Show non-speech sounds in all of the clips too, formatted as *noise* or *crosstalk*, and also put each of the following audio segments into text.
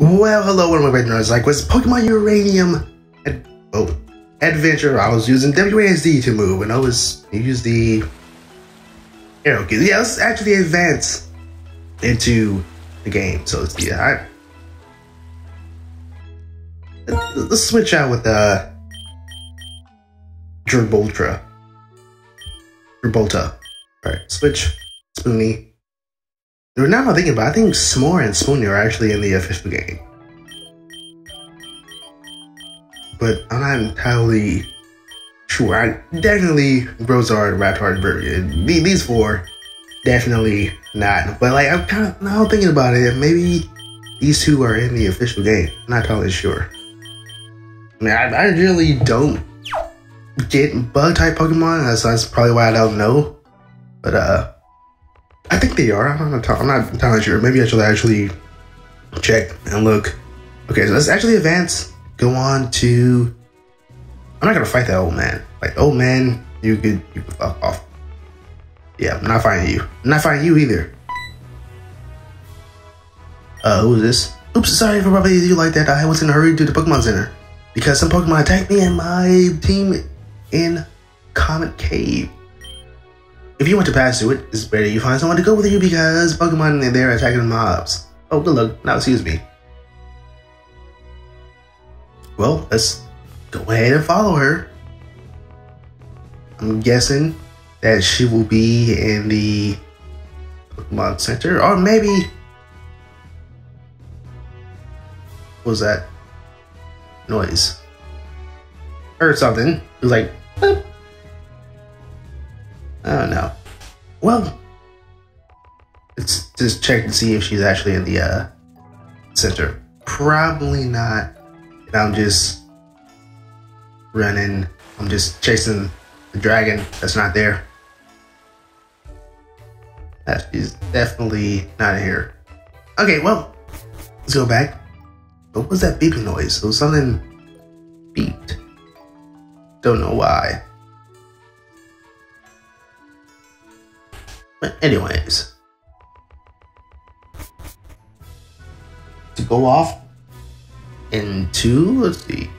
Well, hello, one of my great nerds. Like, was Pokemon Uranium ad- oh, Adventure? I was using WASD to move, and I was use the arrow key. Yeah, let's actually advance into the game. So let's yeah, I, let's switch out with uh Gerboltra. Gerbolta. Alright, switch Spoonie. Now I'm thinking about it, I think S'more and Spoonie are actually in the official game. But I'm not entirely sure. I definitely Rosard, Rattard, Bird. These four, definitely not. But like I'm kind of now thinking about it, maybe these two are in the official game. I'm not totally sure. I mean, I, I really don't get bug type Pokemon. That's, that's probably why I don't know. But uh, I think they are. I'm not. I'm not entirely sure. Maybe I should actually check and look. Okay, so let's actually advance. Go on to. I'm not gonna fight that old man. Like old man, you could you could fuck off. Yeah, I'm not fighting you. I'm not fighting you either. Uh, who is this? Oops, sorry for rubbing you like that. I was in a hurry to the Pokemon Center because some Pokemon attacked me and my team in Comet Cave. If you want to pass through it, it's better you find someone to go with you because Pokemon are attacking mobs. Oh, good luck. Now, excuse me. Well, let's go ahead and follow her. I'm guessing that she will be in the Pokemon Center, or maybe. What was that noise? Heard something. It was like. Boop. I don't know. Well, let's just check and see if she's actually in the uh, center. Probably not. And I'm just running. I'm just chasing the dragon that's not there. That is definitely not here. Okay, well, let's go back. What was that beeping noise? It was something beeped. Don't know why. But anyways, to go off into let's see.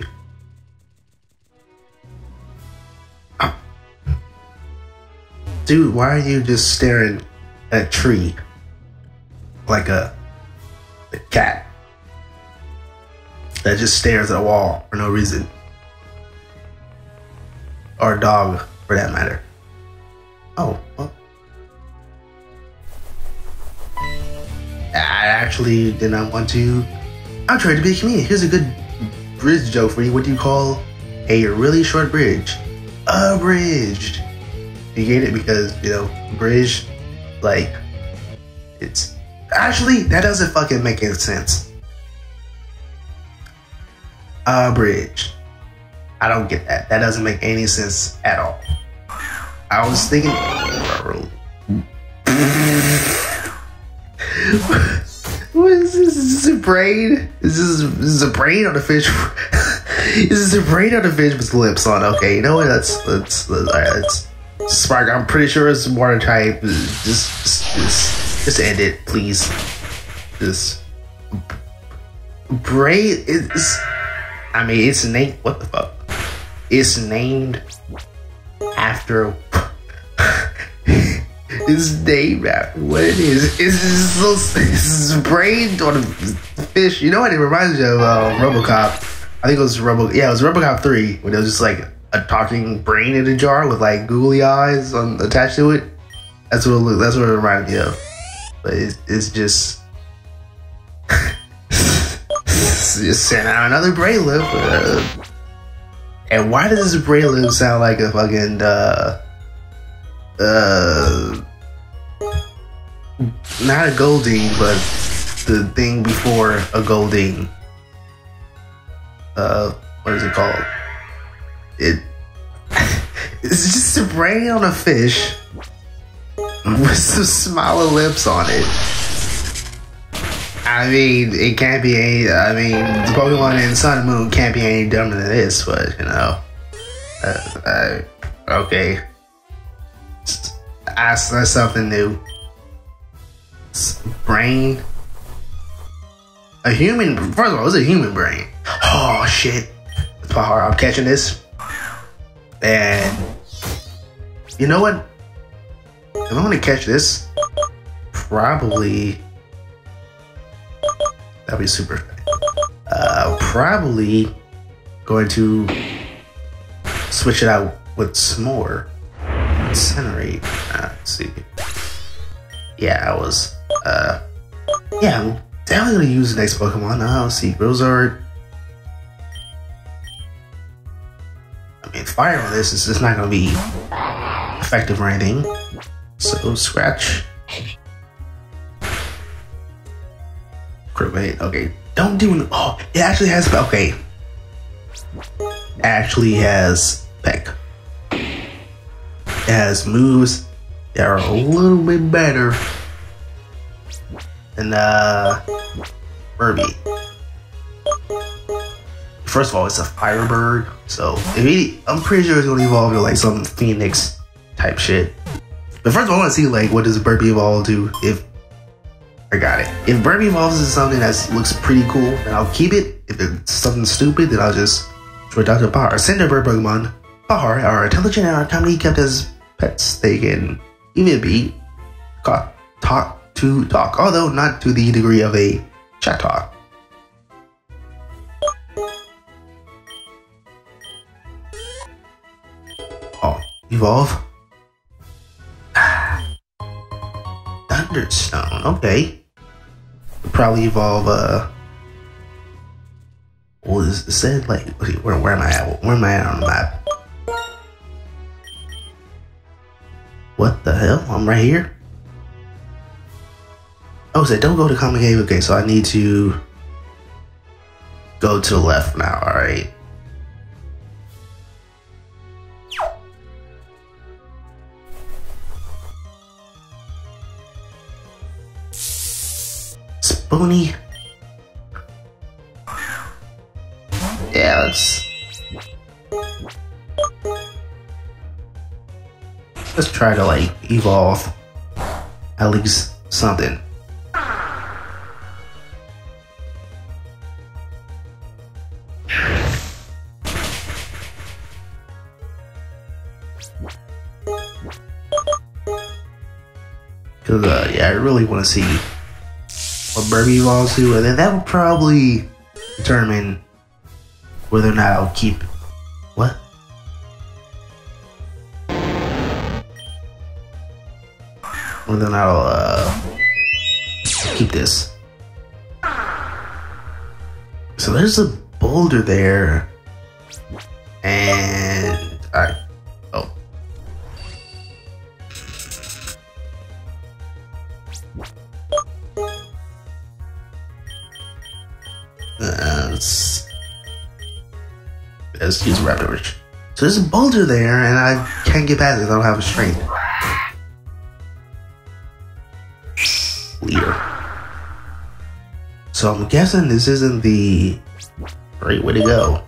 Dude, why are you just staring at a tree like a, a cat that just stares at a wall for no reason? Or a dog, for that matter. Oh, well, actually did not want to. I'm trying to be a comedian. Here's a good bridge joke for you. What do you call a really short bridge? Abridged. You get it because you know bridge, like it's actually that doesn't fucking make any sense. Abridged. I don't get that. That doesn't make any sense at all. I was thinking. *laughs* *laughs* *laughs* is this? Is this a brain? Is this, is this a brain on a fish? This *laughs* is this a brain on a fish with lips on? Okay, you know what? That's that's, that's. That's Spark. I'm pretty sure it's water type. Just just just, just end it, please. This brain is. I mean, it's named. What the fuck? It's named after it's named after what it is. Is It's so it's brain on a fish. You know what it reminds me of? Uh, RoboCop. I think it was Robo. Yeah, it was RoboCop three when it was just like a talking brain in a jar with like googly eyes on attached to it. That's what it that's what it reminded me of. But it's, it's just just sent out another brain lift. Uh, and why does this brain lift sound like a fucking uh uh not a Goldeen, but the thing before a Goldeen. Uh, what is it called? It *laughs* it's just a brain on a fish with some smaller lips on it. I mean, it can't be any. I mean, the Pokemon in Sun and Moon can't be any dumber than this, but you know, uh, uh, okay, that's, that's something new brain. a human. First of all, it's a human brain. Oh shit! It's my heart. I'm catching this, and you know what? If I'm gonna catch this, probably that'd be super. Uh, probably going to switch it out with s'more. Incinerate. Uh, let's see. Yeah, I was. Uh, yeah, I'm definitely gonna use the next Pokemon. Now, let's see, Rosard. I mean, fire on this is just not gonna be effective or anything. So scratch. Crit Okay, don't do. An. Oh, it actually has. Okay, actually has Peck. It has moves that are a little bit better than uh, Birbie. First of all, it's a Firebird, so he, I'm pretty sure it's gonna evolve into like some Phoenix type shit. But first of all, I want to see like what does Birbie evolve to if I got it. If Birbie evolves into something that looks pretty cool, then I'll keep it. If it's something stupid, then I'll just switch out to Bahar. Cinderbird Pokemon. Bahar are intelligent and are commonly kept as pets. They can even be caught, talk to talk, although not to the degree of a chat talk. Oh, evolve. *sighs* Thunderstone, okay. probably evolve, uh. What is it said? Like, where, where am I at? Where am I at on the map? What the hell? I'm right here? Oh, so don't go to Common Cave. Okay, so I need to go to the left now, alright. Spoony. Yeah, let's let's try to like evolve at least something. I really want to see what Birbie evolves to, and then that will probably determine whether or not I'll keep what. Whether or not I'll uh, keep this. So there's a boulder there, and let's use Raptor So there's a boulder there, and I can't get past it. I don't have a strength. Leader. So I'm guessing this isn't the right way to go.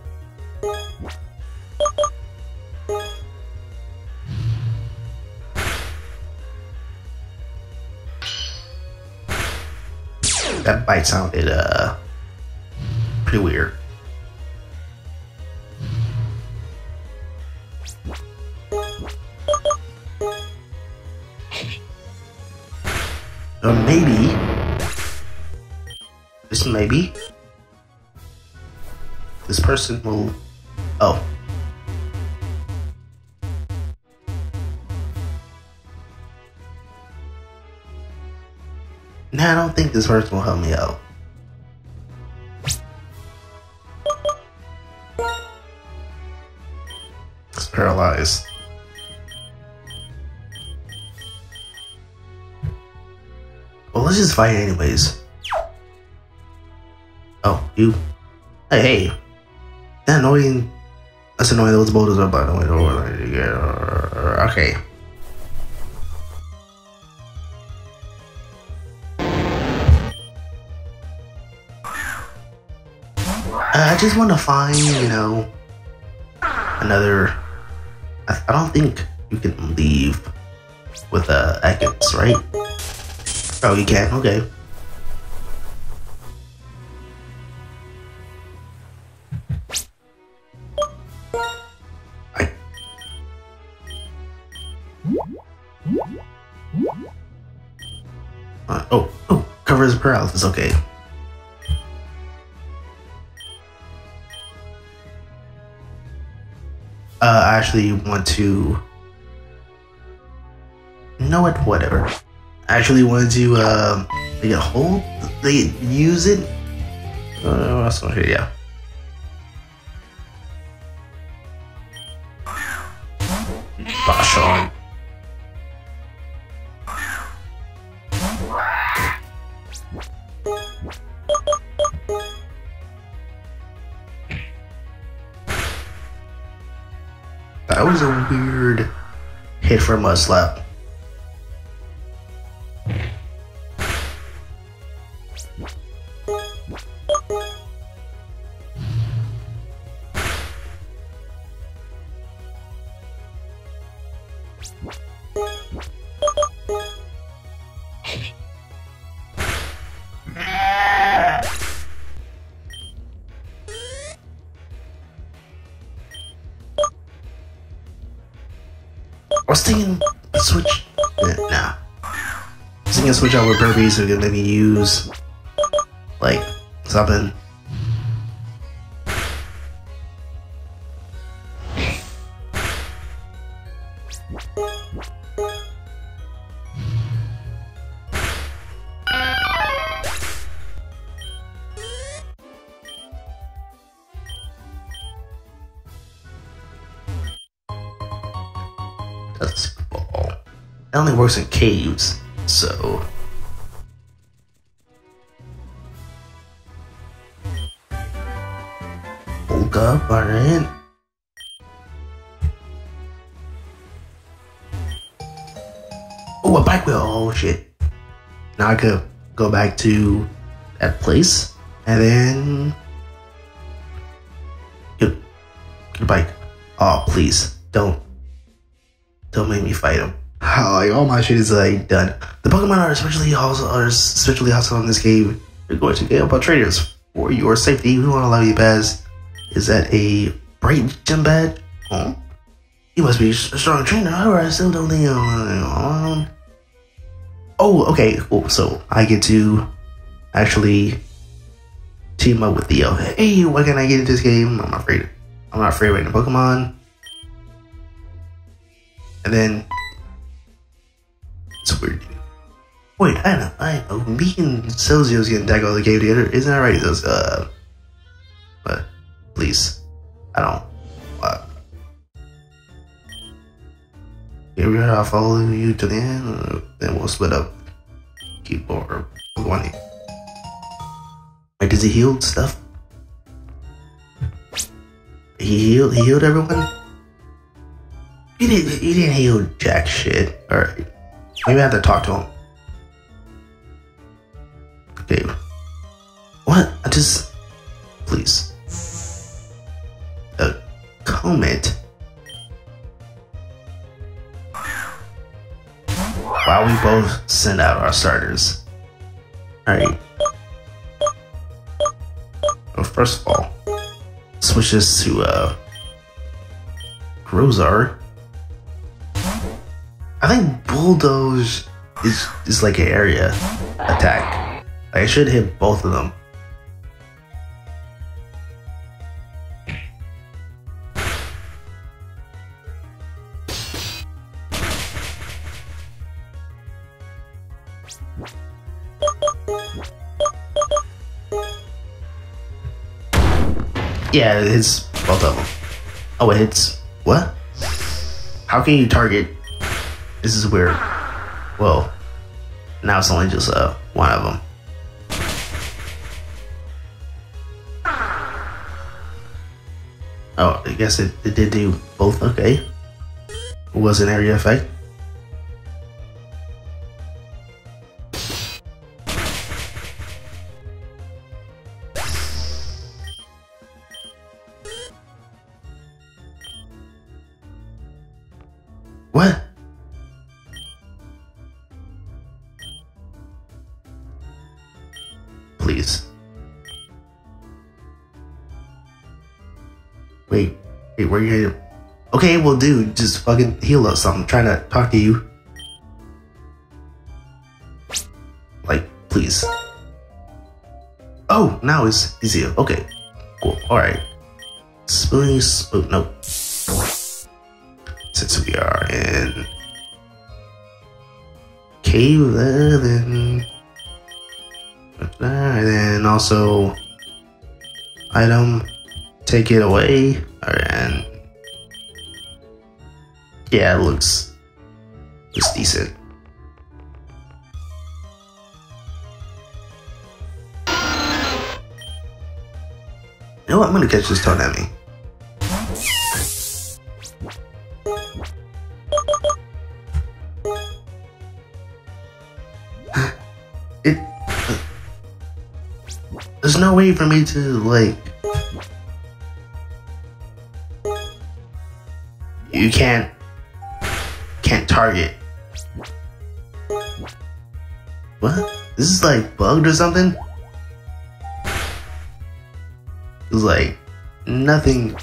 That bite sounded uh pretty weird. Or maybe this maybe this person will oh Nah, I don't think this person will help me out. It's paralyzed. Let's just fight anyways. Oh, you. Hey, hey. That annoying. That's annoying. Those boulders are by the way. Okay. I just want to find, you know, another. I, I don't think you can leave with uh, Ekans, right? Oh, you can? Okay. Uh, oh, oh, covers paralysis, okay. Uh, I actually want to... Know it, whatever. Actually wanted to um, make a hold. They use it. Uh, what's on here? Yeah. That was a weird hit from for Mudslap. I was thinking switch. eh, Nah. I was thinking switch out with Burpee so we could maybe use like something. Only works in caves, so. Woke up, alright. Oh, a bike wheel. Oh, shit. Now I could go back to that place and then. Get, get a bike. Oh, please. Don't. Don't make me fight him. Like all my shit is like done. The Pokemon are especially also are especially hostile in this game. You're going to get up on for your safety. We want to allow you to pass. Is that a bright gym badge? Oh, you must be a strong trainer. However, I still don't think. Um, oh, okay, cool. So I get to actually team up with Theo. Hey, why can't I get into this game? I'm afraid. I'm not afraid of any Pokemon. And then it's weird. Wait, I know, I know. Me and Celsius getting tackled the game together. Isn't that right? Those, uh, but please, I don't. Uh, here I'll follow you to the end. Then we'll split up. Keep or one. Wait, does he heal stuff? He healed. He healed everyone. He didn't. He didn't heal jack shit. All right. Maybe I have to talk to him. Okay. What? I just. Please. A comment. While we both send out our starters. Alright. Well, first of all, switch this to, uh. Rosar. I think bulldoze is is like an area attack. Like, I should hit both of them. Yeah, it hits both of them. Oh, it hits what? How can you target this is weird. Well, now it's only just uh, one of them. Oh, I guess it, it did do both. Okay. Was an area effect. Okay, well, dude, just fucking heal us. I'm trying to talk to you. Like, please. Oh, now it's easier. Okay, cool. All right. Spoonie, spoon. Nope. Since we are in cave 11, and then also item, take it away, and yeah, it looks looks decent. You know what? I'm gonna catch this Tonami. *gasps* It. There's no way for me to like. You can't. Target. What? This is like bugged or something? It's like nothing.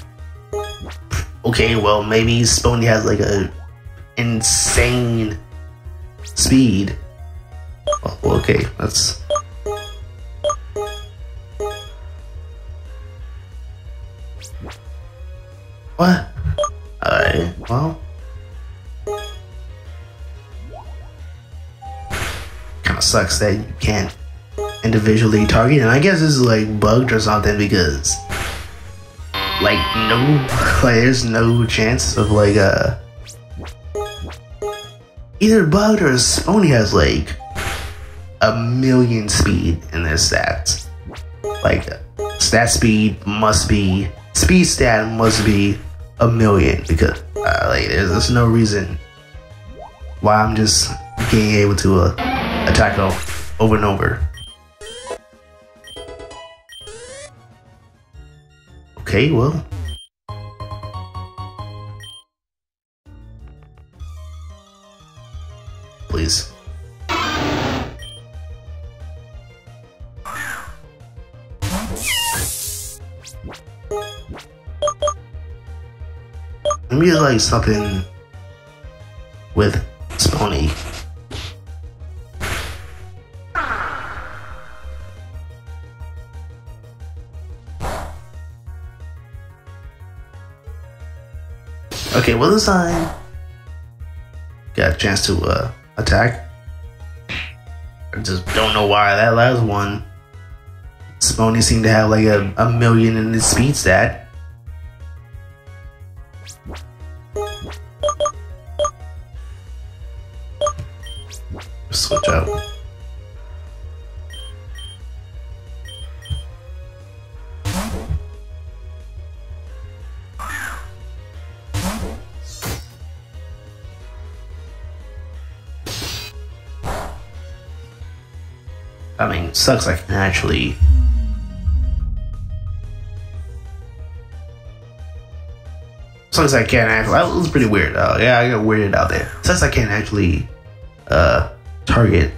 Okay, well maybe Spony has like a insane speed. Oh, okay, that's. What? Alright, well. Sucks that you can't individually target, and I guess this is like bugged or something because. Like, no. *laughs* Like, there's no chance of like, uh. Either bugged or Spony has like a million speed in their stats. Like, stat speed must be speed stat must be a million because uh, like there's, there's no reason why I'm just being able to uh, attack off over and over. Okay, well. Please. Maybe like something with Spony. Okay, well this time got a chance to uh, attack. I just don't know why that last one. Spony seemed to have like a, a million in his speed stat. Sucks I can actually Sucks I can't actually. That was pretty weird. Uh, yeah, I got weirded out there. Sucks I can't actually uh, target.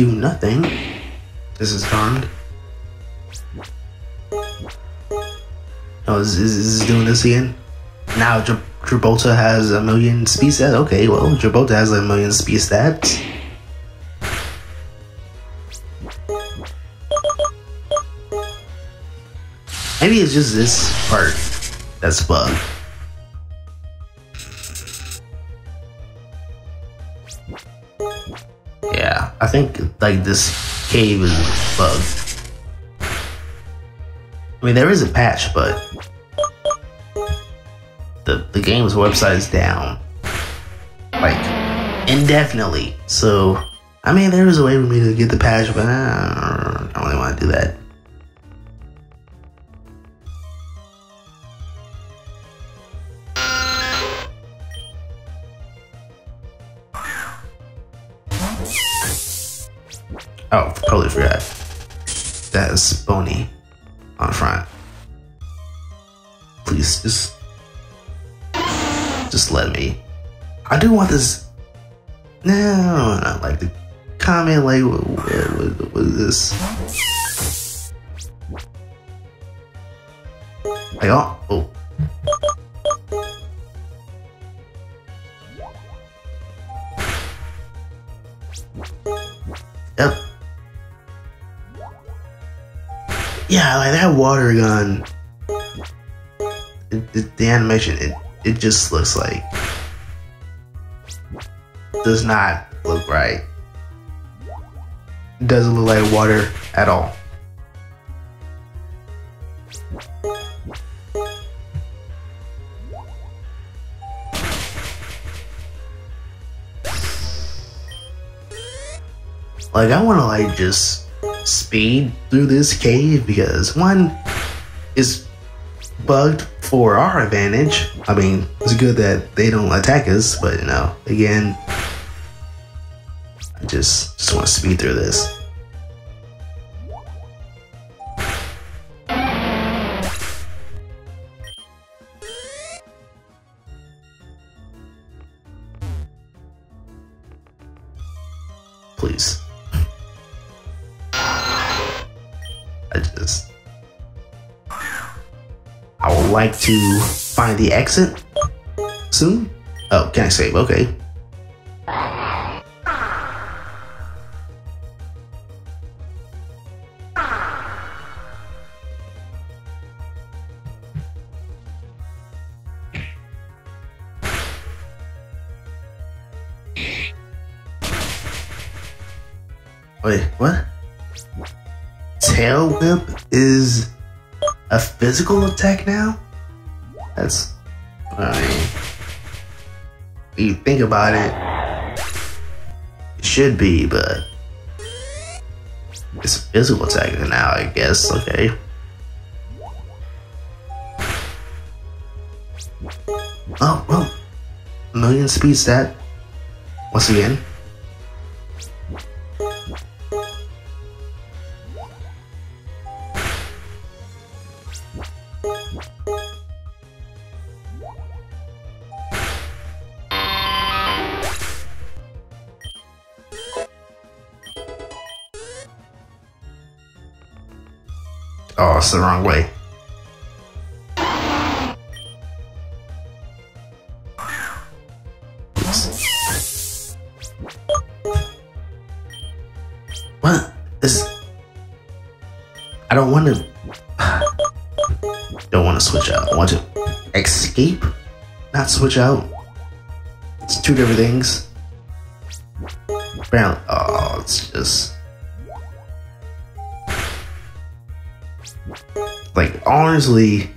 Do nothing. This is darned. Oh, is, is, is doing this again? Now Dr- has a million speed stats. Okay, well, Gibraltar has a million speed stats. Maybe it's just this part that's bugged. I think like this cave is bugged. I mean, there is a patch, but the the game's website is down like indefinitely. So, I mean, there is a way for me to get the patch, but I don't really want to do that. That's Boney on front. Please, just, just let me. I do want this. No, I like the comment. Like, what, what, what is this? Like, oh, oh. Yeah, like that water gun. It, it, the animation, it it just looks like does not look right. Doesn't look like water at all. Like I want to like just speed through this cave because one is bugged for our advantage. I mean, it's good that they don't attack us, but you know, again, I just just want to speed through this. To find the exit soon. Oh, can I save? Okay. Wait, what? Tail whip is a physical attack now? That's. I mean. You think about it, it should be, but. It's a physical attack now, I guess, okay. Oh, oh well. Million speed stat. Once again. Oh, it's the wrong way. What is? I don't want to. *sighs* Don't want to switch out. I want to escape, not switch out. It's two different things. Apparently, oh, it's just. Honestly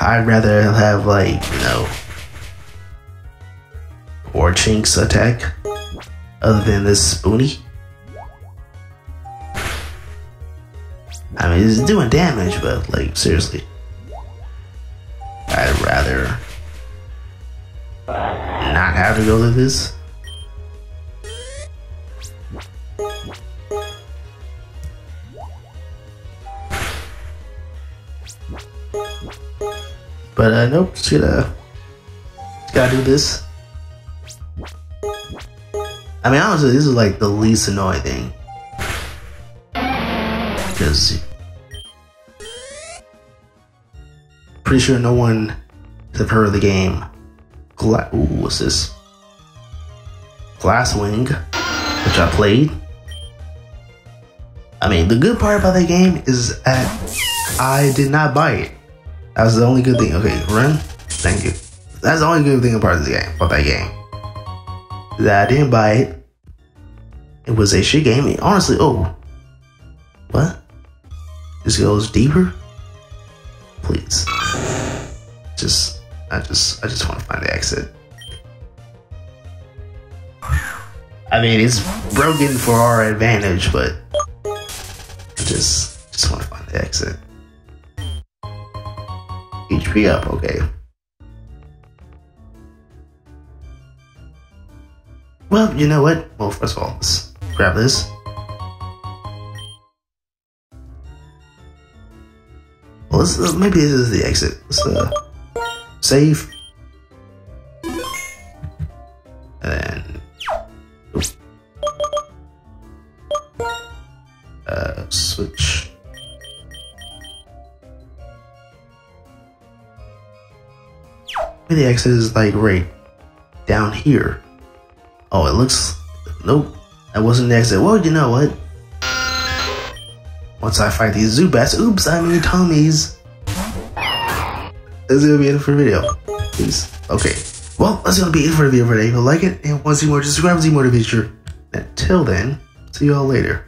i'd rather have like you know Orchynx attack other than this spoonie i mean it's doing damage but like seriously. I'd rather not have to go through this But uh, nope, just just gotta do this. I mean, honestly, this is like the least annoying thing. Because pretty sure no one has heard of the game. Gla- Ooh, what's this? Glasswing, which I played. I mean, the good part about that game is that I did not buy it. That was the only good thing. Okay, run. Thank you. That's the only good thing about this game, about that game. That I didn't buy it. It was a shit game. Honestly, oh. What? This goes deeper? Please. Just, I just, I just want to find the exit. I mean, it's broken for our advantage, but I just, just want to find the exit. HP up, okay. Well, you know what? Well, first of all, let's grab this. Well, let's, let's, maybe this is the exit. Let's uh, save. And then... Uh, switch. The exit is like right down here. Oh, it looks. Nope, that wasn't the exit. Well, you know what? Once I fight these Zubats, oops, I mean Tommies. That's gonna be it for the video. Peace. Okay. Well, that's gonna be it for the video for today. If you like it and want to see more, just subscribe to see more of the future. Until then, see y'all later.